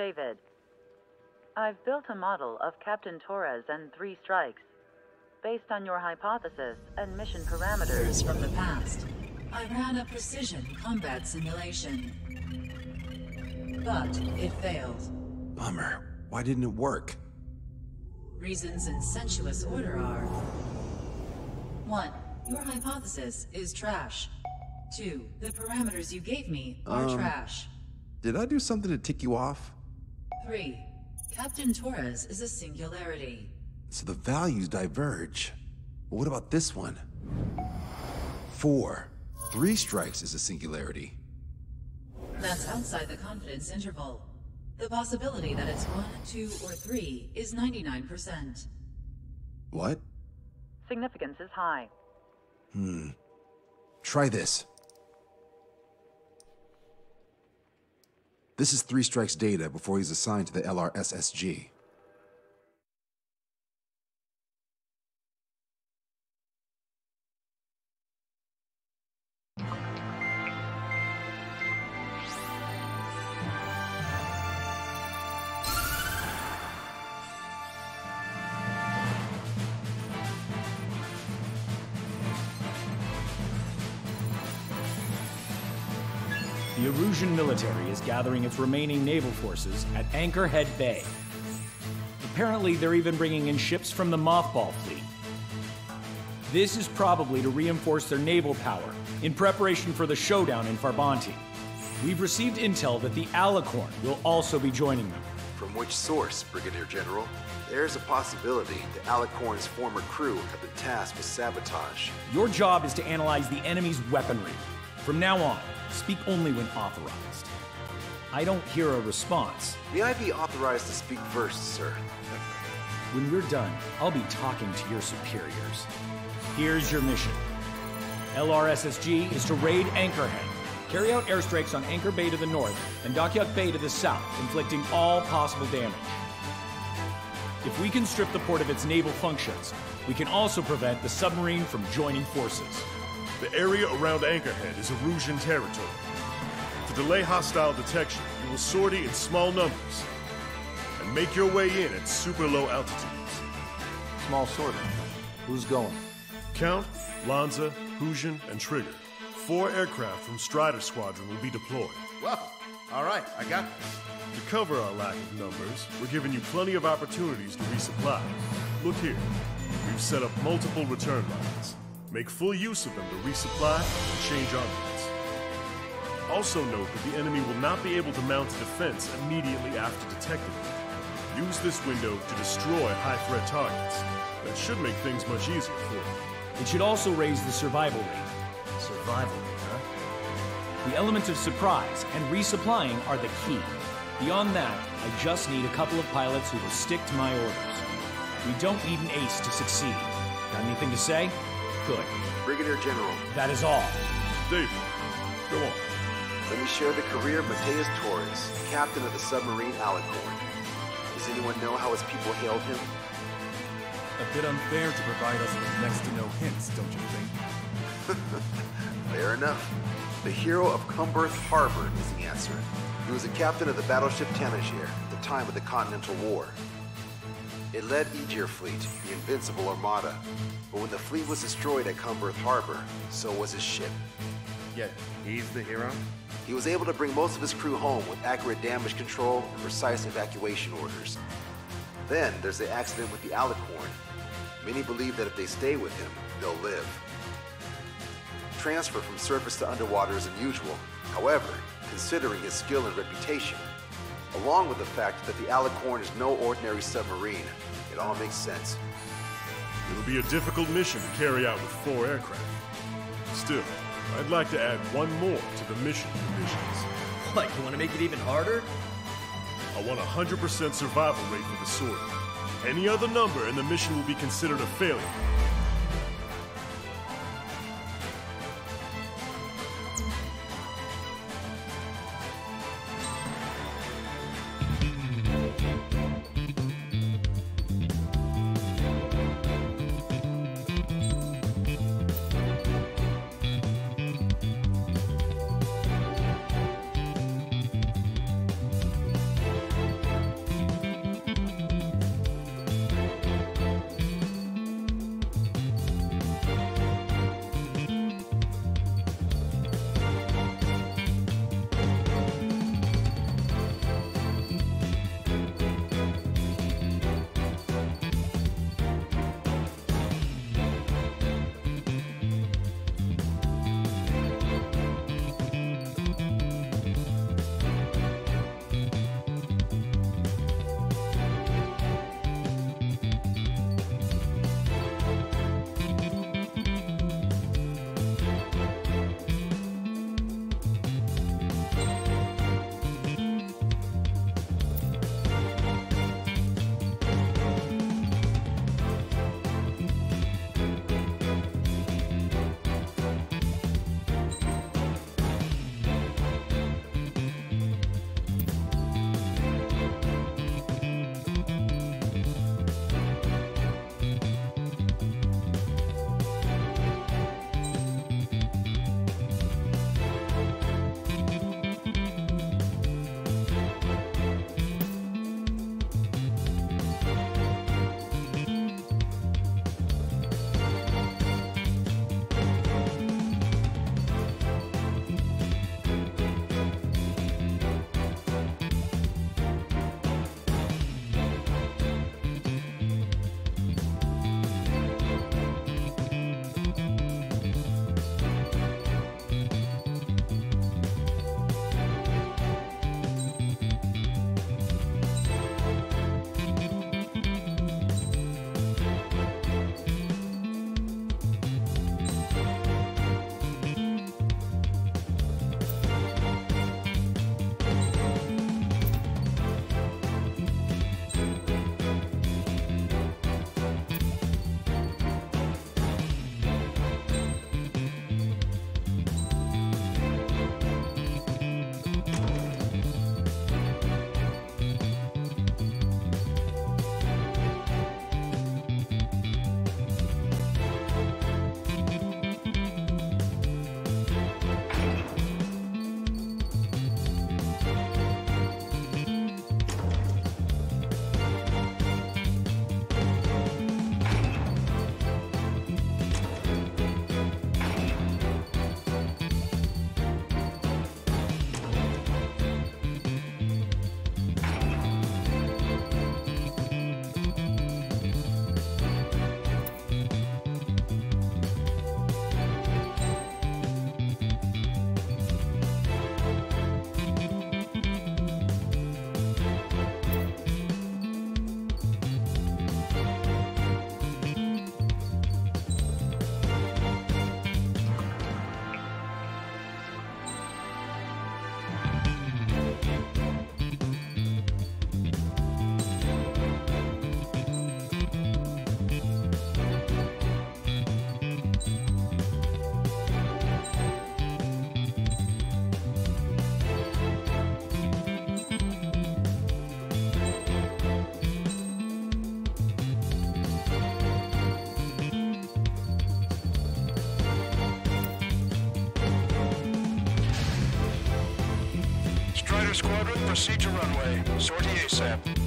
David. I've built a model of Captain Torres and three strikes. Based on your hypothesis and mission parameters from the past, I ran a precision combat simulation. But it failed. Bummer. Why didn't it work? Reasons in sensuous order are... 1. Your hypothesis is trash. 2. The parameters you gave me are um, trash. Did I do something to tick you off? 3. Captain Torres is a singularity. So the values diverge. But what about this one? 4. Three strikes is a singularity. That's outside the confidence interval. The possibility that it's 1, 2, or 3 is 99%. What? Significance is high. Hmm. Try this. This is Three Strikes data before he's assigned to the LRSSG. Military is gathering its remaining naval forces at Anchorhead Bay. Apparently, they're even bringing in ships from the Mothball fleet. This is probably to reinforce their naval power in preparation for the showdown in Farbanti. We've received intel that the Alicorn will also be joining them. From which source, Brigadier General? There's a possibility the Alicorn's former crew have been tasked with sabotage. Your job is to analyze the enemy's weaponry. From now on, Speak only when authorized. I don't hear a response. May I be authorized to speak first, sir? When we're done, I'll be talking to your superiors. Here's your mission. LRSSG is to raid Anchorhead, carry out airstrikes on Anchor Bay to the north and Dockyuk Bay to the south, inflicting all possible damage. If we can strip the port of its naval functions, we can also prevent the submarine from joining forces. The area around Anchorhead is Erusian territory. To delay hostile detection, you will sortie in small numbers and make your way in at super low altitudes. Small sortie? Who's going? Count, Lanza, Hujin, and Trigger. Four aircraft from Strider Squadron will be deployed. Well, all right, I got this. To cover our lack of numbers, we're giving you plenty of opportunities to resupply. Look here, we've set up multiple return lines. Make full use of them to resupply and change armaments. Also note that the enemy will not be able to mount a defense immediately after detecting them. Use this window to destroy high-threat targets. That should make things much easier for you. It should also raise the survival rate. Survival rate, huh? The element of surprise and resupplying are the key. Beyond that, I just need a couple of pilots who will stick to my orders. We don't need an ace to succeed. Got anything to say? Good. Brigadier General. That is all. David, go on. Let me share the career of Matias Torres, captain of the submarine Alicorn. Does anyone know how his people hailed him? A bit unfair to provide us with next to no hints, don't you think? Fair enough. The hero of Comberth Harbor is the answer. He was a captain of the battleship Tanager at the time of the Continental War. It led Aegir Fleet, the Invincible Armada. But when the fleet was destroyed at Comberth Harbor, so was his ship. Yet, he's the hero? He was able to bring most of his crew home with accurate damage control and precise evacuation orders. Then there's the accident with the Alicorn. Many believe that if they stay with him, they'll live. Transfer from surface to underwater is unusual. However, considering his skill and reputation, along with the fact that the Alicorn is no ordinary submarine, it all makes sense. It'll be a difficult mission to carry out with four aircraft. Still, I'd like to add one more to the mission conditions. What, you want to make it even harder? I want a 100% survival rate for the sword. Any other number and the mission will be considered a failure. Proceed to runway. Sortie ASAP.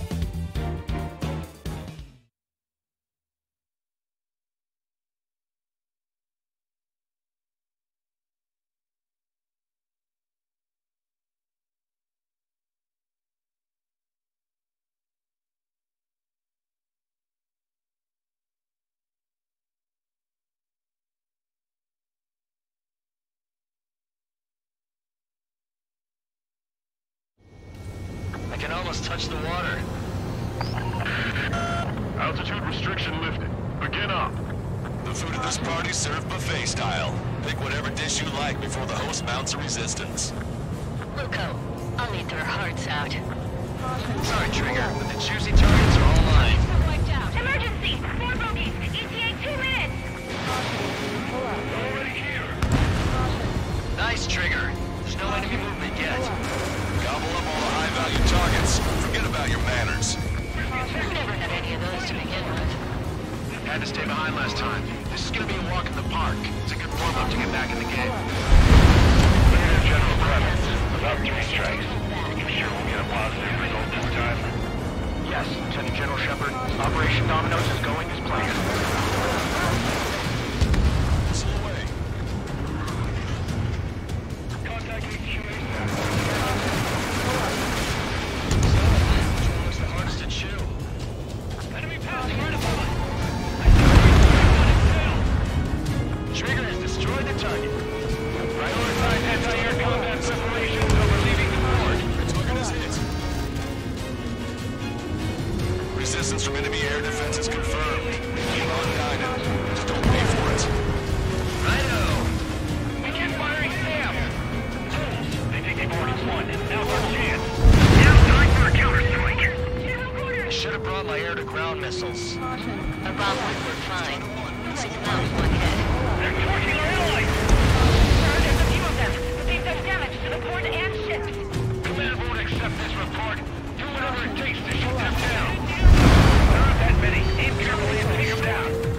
Almost touch the water. Altitude restriction lifted. Begin up. The food at this party served buffet style. Pick whatever dish you like before the host mounts a resistance. Luco, I'll need their hearts out. Sorry, Trigger, but the juicy targets are all mine. Emergency! Four bogeys! ETA two minutes! Already here! Nice, Trigger. There's no enemy movement yet. Gobble up all the high-value targets. Forget about your manners. Never had any of those to begin with. Had to stay behind last time. This is gonna be a walk in the park. It's a good warm-up to get back in the game. Lieutenant General Clemens, about three strikes. You sure we'll get a positive result this time? Yes, Lieutenant General Shepard. Operation Dominoes is going as planned. Resistance from enemy air defenses confirmed. Keep on guided. Just don't pay for it. Righto! Begin firing Sam! They think they've already won. Now's our chance. I should have brought my air-to-ground missiles. A bomb would work fine. Light them out with one hit. They're torching our allies! Sir, there's a few of them, but they've done damage to the port and ships. Command won't accept this report. Do whatever it takes to shoot them down. Aim carefully and take them down.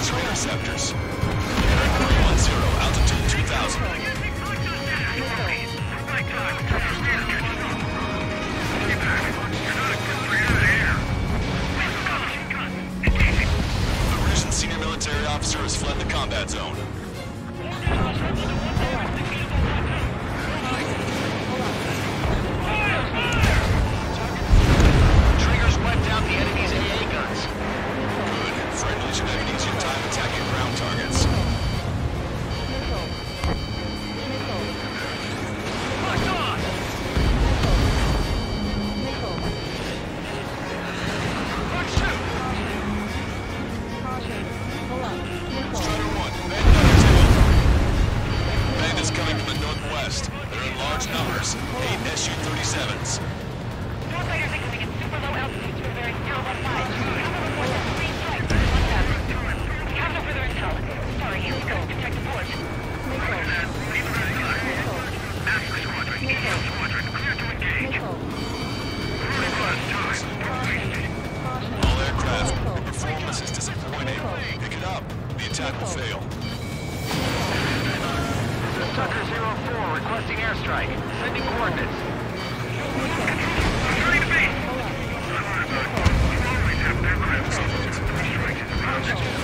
laser interceptors. Bearing 310, altitude 2000. The Erusian senior military officer has fled the combat zone. Pick it up. The attack Vehicle. will fail. Sucker 04 requesting airstrike. Sending coordinates. Three feet! Aircraft.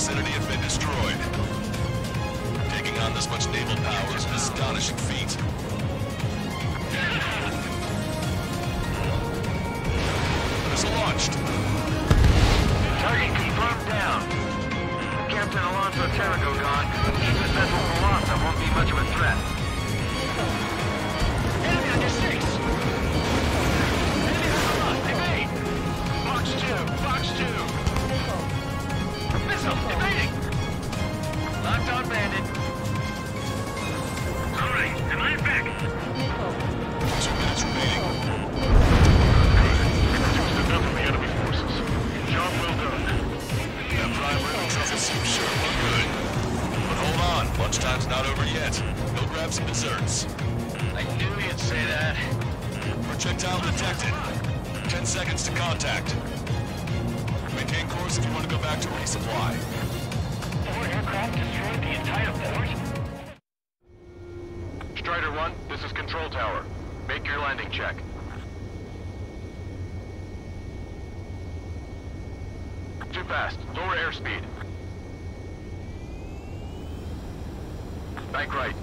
vicinity have been destroyed. Taking on this much naval power is an astonishing feat. Missile launched. Target confirmed down. Captain Alonso Tarrago gone. Keep his vessel from loss. I won't be much of a threat. Lower airspeed. Bank right.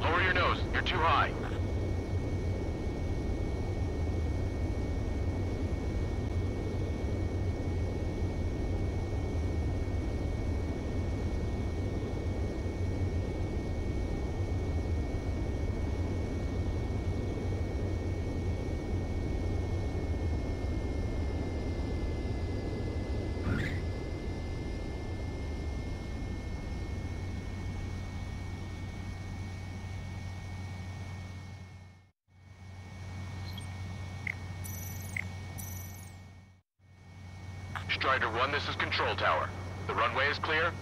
Lower your nose. You're too high. Strider 1, this is Control Tower. The runway is clear.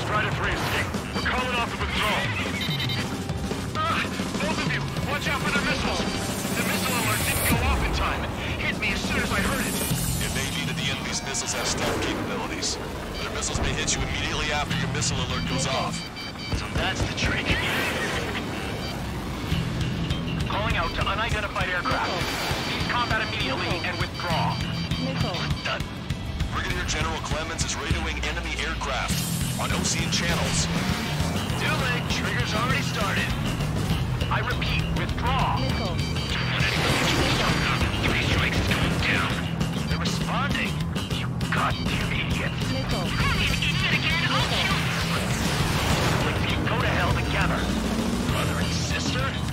Strider 3 escaped. We're calling off the withdrawal. Uh, both of you, watch out for the missiles. The missile alert didn't go off in time. It hit me as soon as I heard it. It may be that the enemy's missiles have stealth capabilities. Their missiles may hit you immediately after your missile alert goes off. So that's the trick. Calling out to unidentified aircraft. Cease combat immediately and withdraw. Nickel. Brigadier General Clemens is radioing enemy aircraft on Osean channels. Too late. Trigger's already started. I repeat, withdraw. Three strikes down. They're responding. You goddamn idiots. Nickel. Idiot again. I'll shoot. Go to hell together. Brother and sister?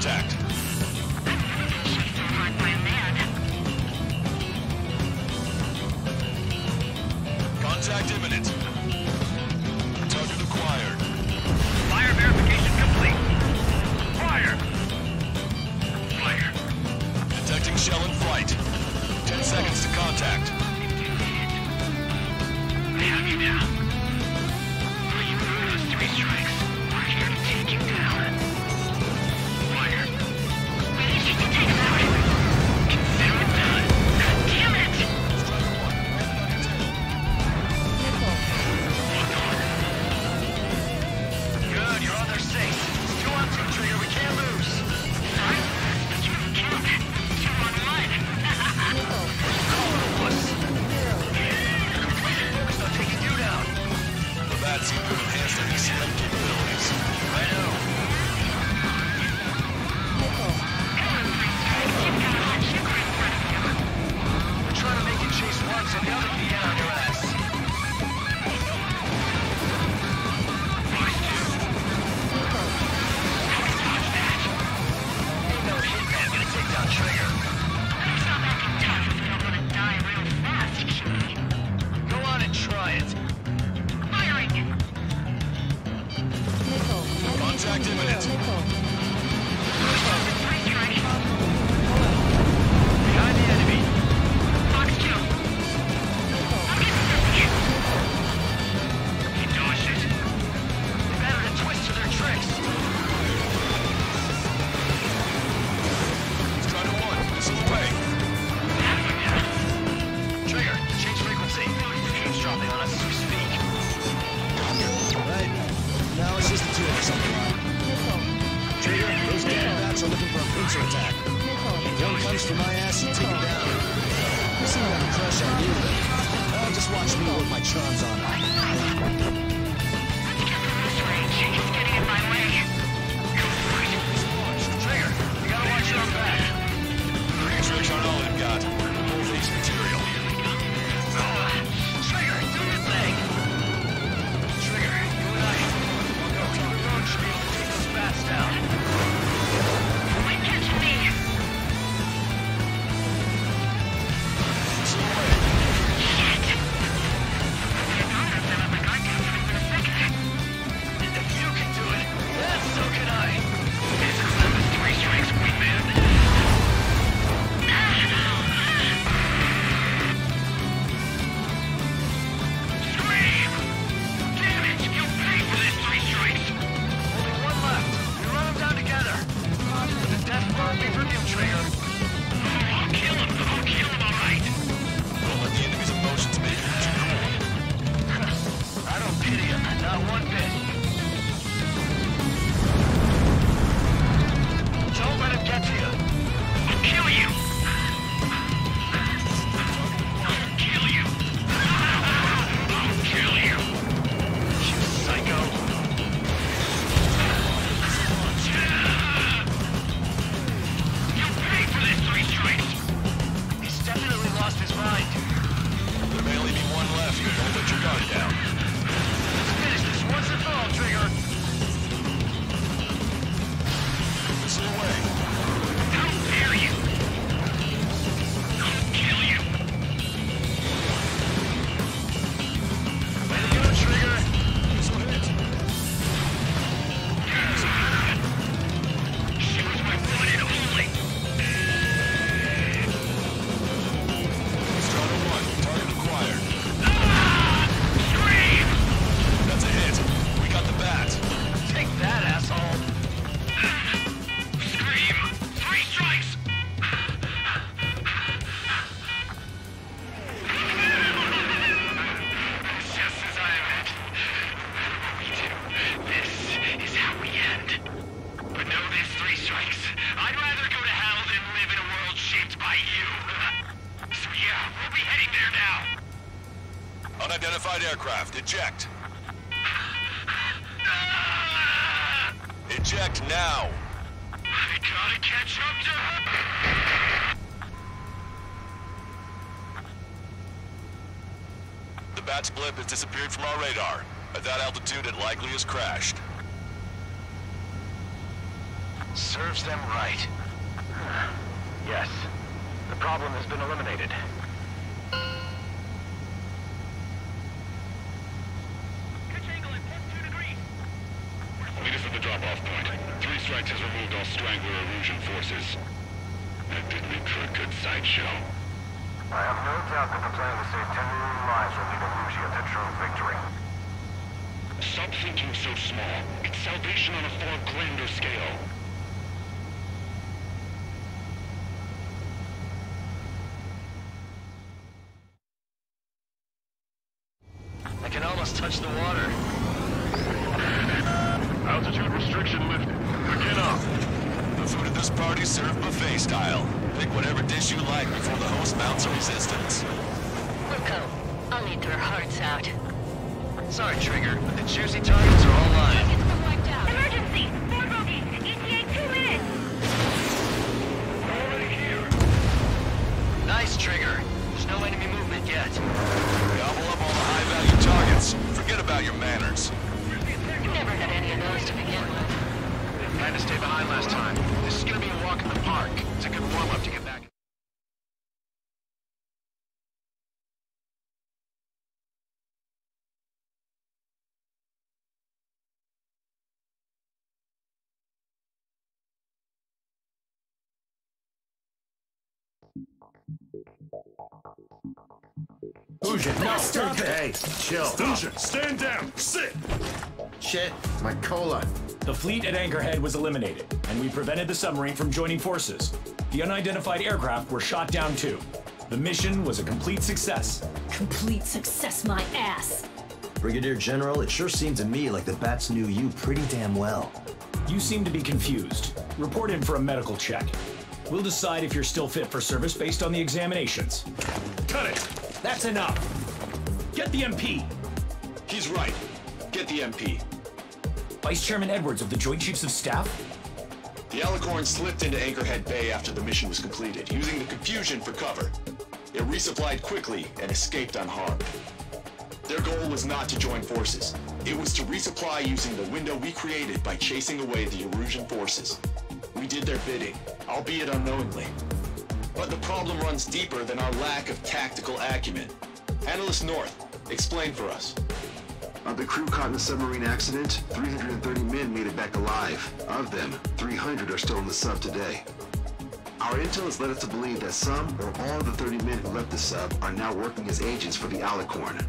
contact. Contact imminent. Has crashed. Serves them right. Yes. The problem has been eliminated. Meet us at the drop-off point. Three Strikes has removed all Strangler Erusian forces. That did make for a good sideshow. I have no doubt that the plan to save 10 million lives will lead Erusia to true victory. Stop thinking so small. It's salvation on a far grander scale. Stay behind last time. This is gonna be a walk in the park. It's a good warm-up to get back. Fusion, no! Stop it! Hey, chill. Fusion, stand down. Sit. Shit, my colon. The fleet at Anchorhead was eliminated, and we prevented the submarine from joining forces. The unidentified aircraft were shot down too. The mission was a complete success. Complete success, my ass. Brigadier General, it sure seemed to me like the Bats knew you pretty damn well. You seem to be confused. Report in for a medical check. We'll decide if you're still fit for service based on the examinations. Cut it. That's enough. Get the MP. He's right. Get the MP. Vice Chairman Edwards of the Joint Chiefs of Staff? The Alicorn slipped into Anchorhead Bay after the mission was completed, using the confusion for cover. It resupplied quickly and escaped unharmed. Their goal was not to join forces. It was to resupply using the window we created by chasing away the Erusian forces. We did their bidding, albeit unknowingly. But the problem runs deeper than our lack of tactical acumen. Analyst North, explain for us. Of the crew caught in the submarine accident, 330 men made it back alive. Of them, 300 are still in the sub today. Our intel has led us to believe that some or all of the 30 men who left the sub are now working as agents for the Alicorn.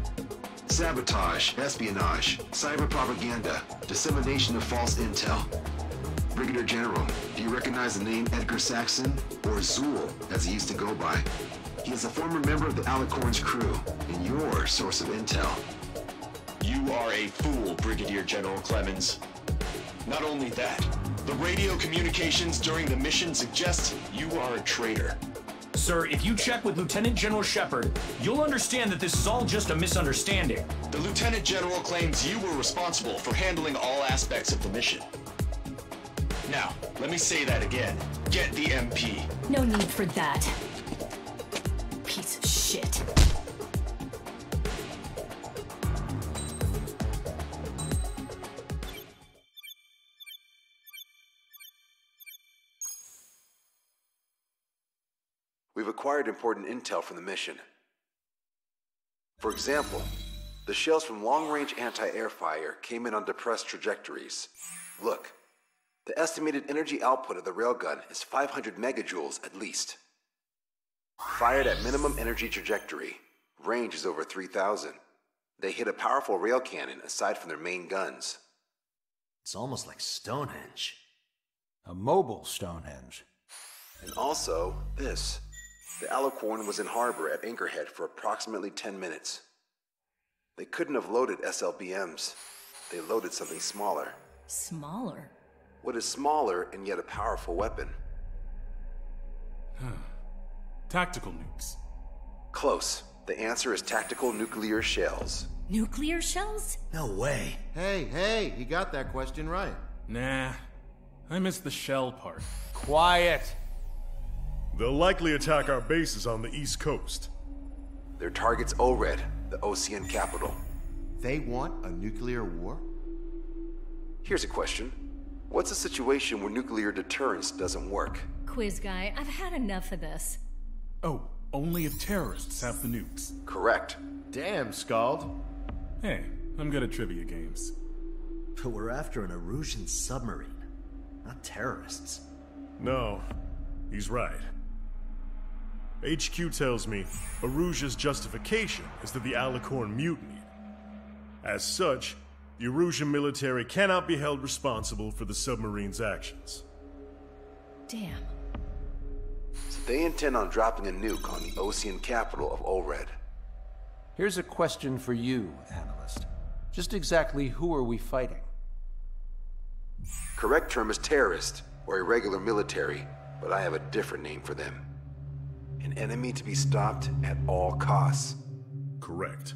Sabotage, espionage, cyber propaganda, dissemination of false intel. Brigadier General, do you recognize the name Edgar Saxon, or Zool, as he used to go by? He is a former member of the Alicorn's crew, and your source of intel. You are a fool, Brigadier General Clemens. Not only that, the radio communications during the mission suggest you are a traitor. Sir, if you check with Lieutenant General Shepard, you'll understand that this is all just a misunderstanding. The Lieutenant General claims you were responsible for handling all aspects of the mission. Now, let me say that again. Get the MP. No need for that. We've acquired important intel from the mission. For example, the shells from long-range anti-air fire came in on depressed trajectories. Look, the estimated energy output of the railgun is 500 megajoules at least. Fired at minimum energy trajectory, range is over 3,000. They hit a powerful rail cannon aside from their main guns. It's almost like Stonehenge. A mobile Stonehenge. And also, this. The Alicorn was in harbor at Anchorhead for approximately 10 minutes. They couldn't have loaded SLBMs. They loaded something smaller. Smaller? What is smaller and yet a powerful weapon? Tactical nukes. Close. The answer is tactical nuclear shells. Nuclear shells? No way. Hey, hey, he got that question right. Nah. I missed the shell part. Quiet. They'll likely attack our bases on the east coast. Their target's Oured, the Osean capital. They want a nuclear war? Here's a question. What's a situation where nuclear deterrence doesn't work? Quiz guy, I've had enough of this. Oh, only if terrorists have the nukes. Correct. Damn, Scald. Hey, I'm good at trivia games. But we're after an Erusian submarine, not terrorists. No, he's right. HQ tells me Erusia's justification is that the Alicorn mutinied. As such, the Erusian military cannot be held responsible for the submarine's actions. Damn. So they intend on dropping a nuke on the Osean capital of Oured. Here's a question for you, analyst. Just exactly who are we fighting? Correct term is terrorist, or irregular military, but I have a different name for them. An enemy to be stopped at all costs. Correct.